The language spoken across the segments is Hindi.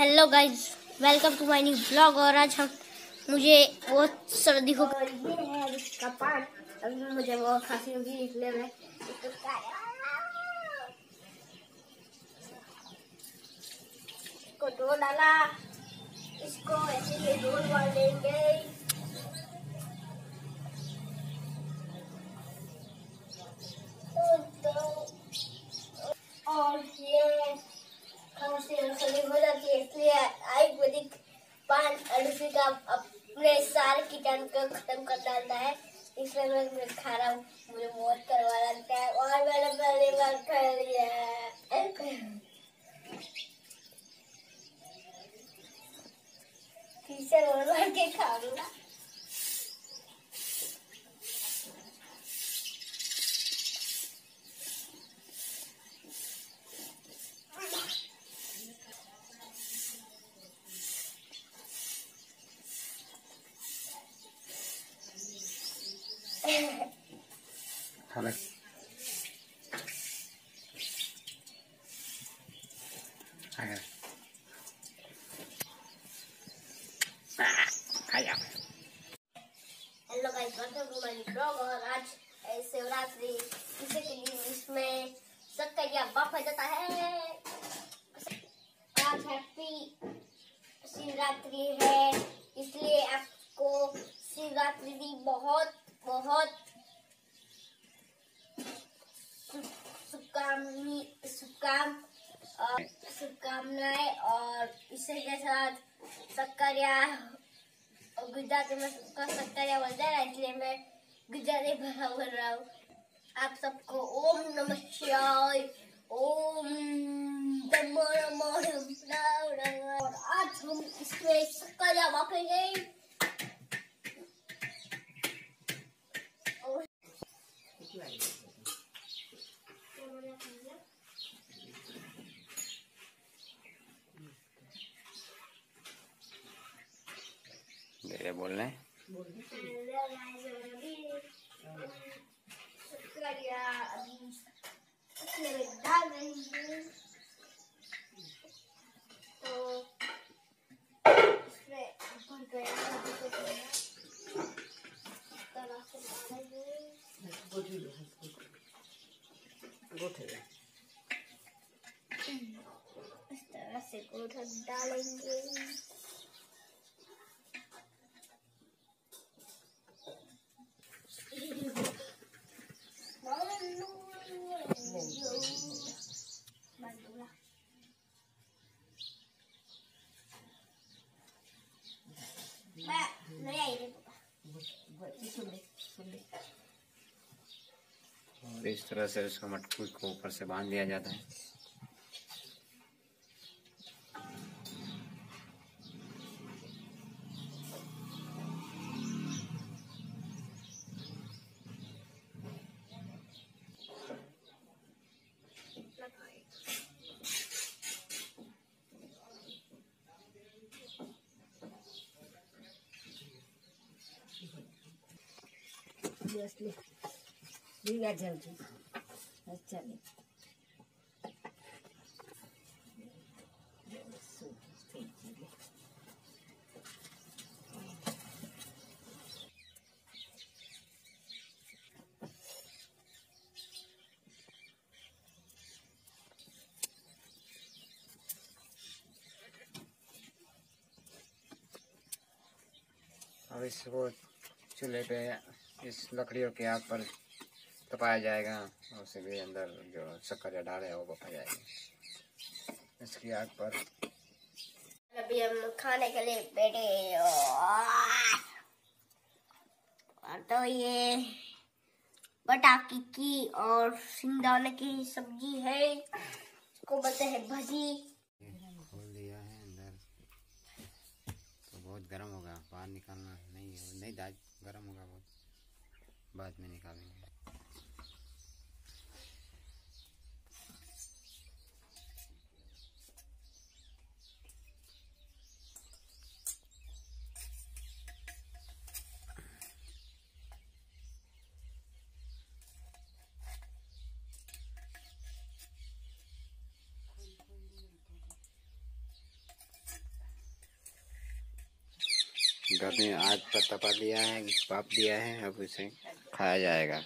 Hello guys welcome to my new blog और आज हम मुझे बहुत सर्दी हो ये है इसका पान अभी मुझे वो खांसी होगी, इसलिए मैं इसको दो डाला। इसको ऐसे ये दो बार लेंगे। और ये खली हो जाती है इसलिए आयुर्वेदिक पान अड़सी का अपने सारे कीटाणु को खत्म कर डालता है। इसलिए मैं मैं खा रहा हूँ। मुझे बहुत करवा लगता है और मैंने पहली बार खा लिया है। रोल मार के खाऊँगा खाना खाया खाया hello guys welcome to my blog और आज शिवरात्रि इसे के दिन इसमें शक्करिया बाफा जाता है आज हैप्पी शिवरात्रि है इसलिए आपको शिवरात्रि की बहुत बहुत शुभकामनाएँ, और इसी के साथ शक्करिया और गुजराती में सबका शक्करिया बोलता है इसलिए मैं गुजराती भाषा बोल रहा हूँ आप सबको ओम नमः शिवाय, ओम। और आज हम इसमें शक्करिया वापेंगे और डाल रही हूँ। इस तरह से गोठा डालेंगे और इस तरह से उसको मटकू को ऊपर से बाँध दिया जाता है Seriously. Lihat jauh. Baca nih. अब इसको चूल्हे पे इस लकड़ियों के आग पर तपाया जाएगा और उसे भी अंदर जो शक्कर या डाल है वो पका जाएगी। इसकी आग पर अभी हम खाने के लिए बैठे और तो ये पटाखी की और सिंगदाने की सब्ज़ी है। इसको बोलते हैं भजी। खोल दिया है अंदर। तो बहुत गर्म होगा बाहर निकालना नहीं नहीं दाज गर्म होगा बहुत। बाद में निकालेंगे। घर में आग पर तपा दिया है, पाप दिया है, अब इसे खाया जाएगा।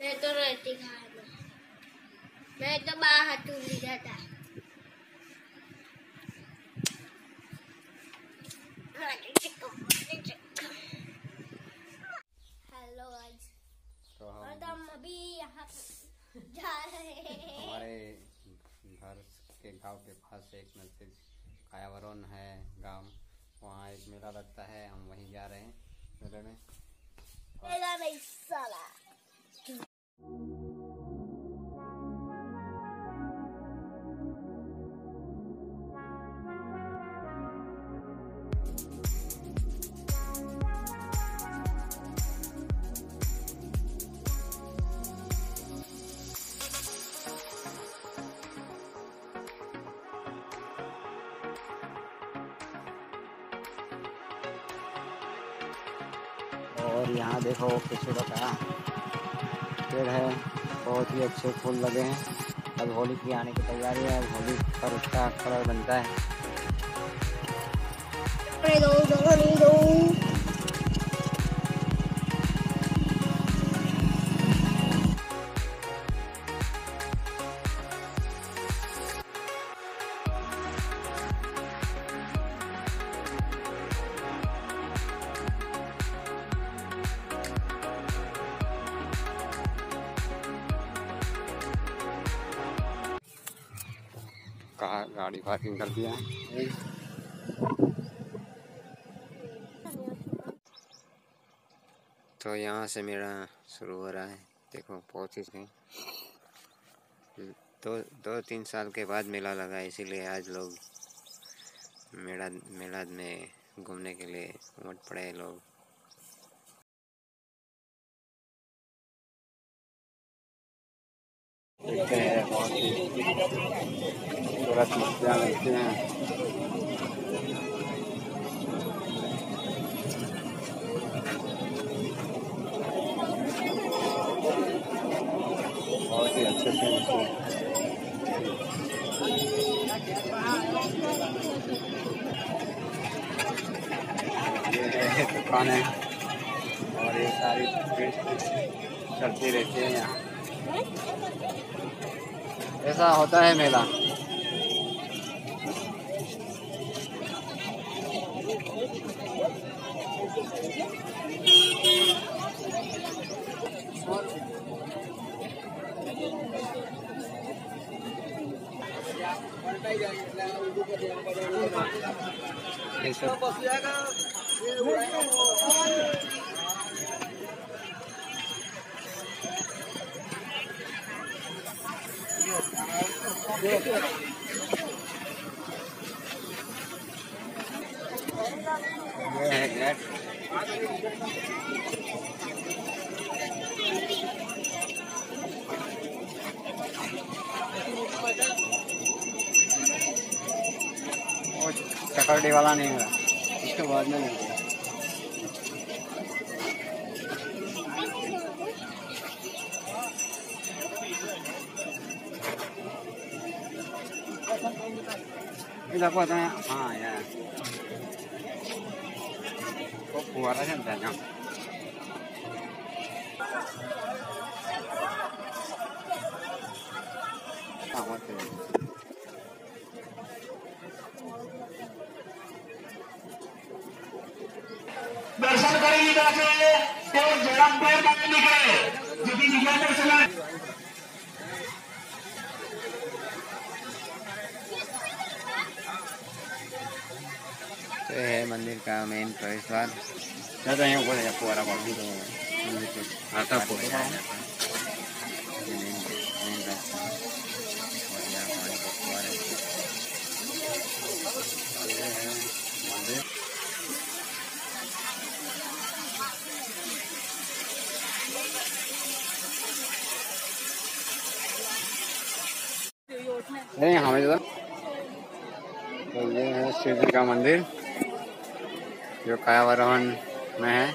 मैं तो रहती मैं तो बाहर टूट जाता गाइस तो और हम हम अभी यहाँ जा रहे हैं हमारे घर के गाँव के पास एक नज़दीक कायावरण है गाँव वहाँ एक मेला लगता है हम वहीं जा रहे हैं मेले में मेरा यहाँ देखो किसी का पेड़ है, बहुत ही अच्छे फूल लगे हैं। अब होली की आने की तैयारी है होली पर उसका कलर बनता है। गाड़ी पार्किंग कर दिया है। तो यहाँ से मेरा शुरू हो रहा है। देखो, बहुत ही सही। दो दो, तीन साल के बाद मेला लगा, इसीलिए आज लोग मेला मेला में घूमने के लिए उमड़ पड़े लोग। देखते हैं खूबसूरत मछलियाँ लगती हैं बहुत ही अच्छे से ये है और ये सारी चलती रहती है यहाँ। ऐसा होता है मेला। ये सब। चकरडी वाला नहीं मिला इसके बाद में नहीं। मिला इधर पता है हाँ यार वो फुवारा चलता है ना हाँ, वो तो है। दर्शन करेंगे जाके तो जन्म पेड़ में निकले जो कि निकला दर्शन है तो ये है मंदिर का मेन प्रवेश द्वार ज़्यादा यहाँ बोला जाए फुवारा बोल भी मंदिर के आता फुवारा ये मेन मेन रास्ता और यहाँ पानी का फुवारा है मंदिर नहीं हमें तो ये है शिव जी का मंदिर जो कायावरोहन में है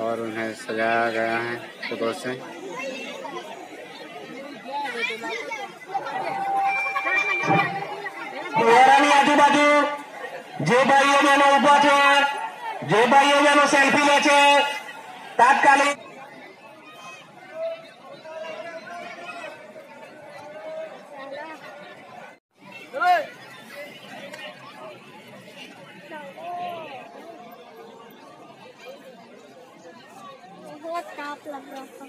और उन्हें सजाया गया है फूलों से તમારાની આજુબાજુ જે ભાઈઓ જેનો ઉભા છે જે ભાઈઓ જેનો સેલ્ફી લે છે तात्कालिक बहुत ताप लग रहा था।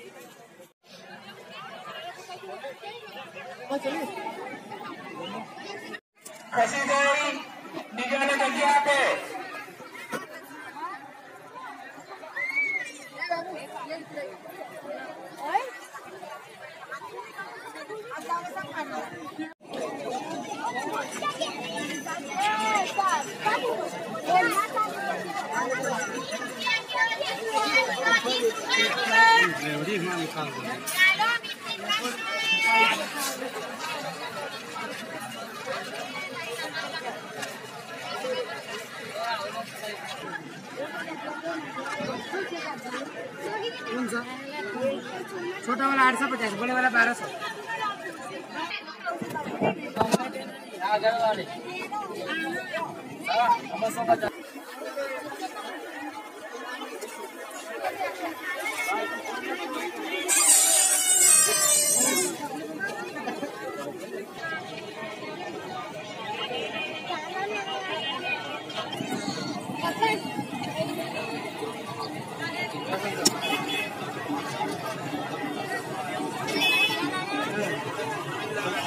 छोटा वाला आठ सौ पचास बड़े वाला। बारह सौ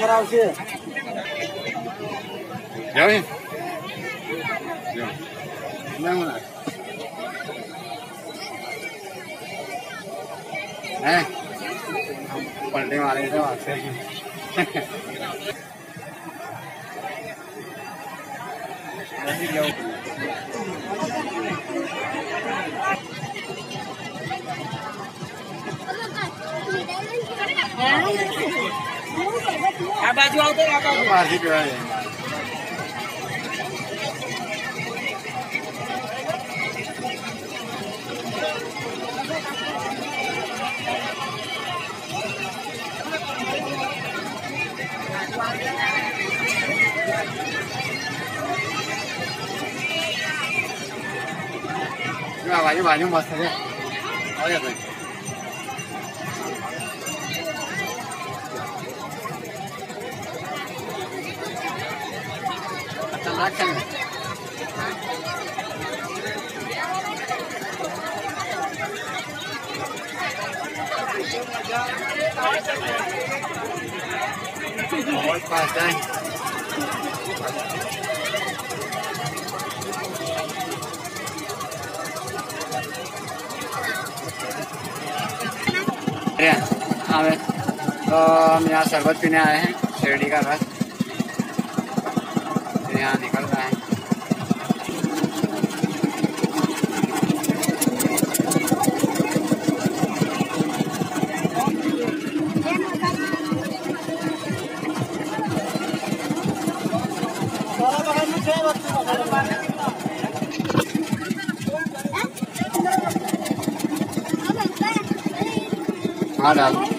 जाओ हैं पलटे मारे थे वहाँ से बाजी पे आ जाएँगे बाजू बाजू मस्त है और जाता है खतरनाक चल रहा है बहुत फास्ट है अरे हाँ मैं तो हम यहाँ शरबत पीने आए हैं शिरडी का रस यहाँ निकल रहा है। हाँ डाल।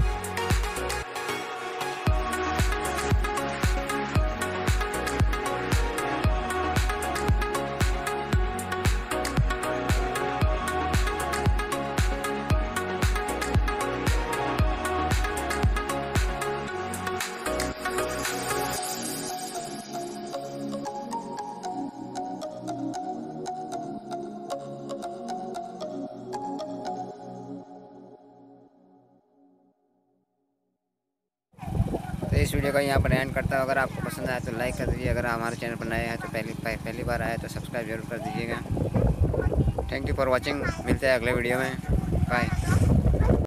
इस वीडियो का यहाँ पर एंड करता हूँ। अगर आपको पसंद आया तो लाइक कर दीजिए। अगर हमारे चैनल पर नए हैं तो पहली पहली बार आए तो सब्सक्राइब ज़रूर कर दीजिएगा। थैंक यू फॉर वॉचिंग मिलते हैं अगले वीडियो में। बाय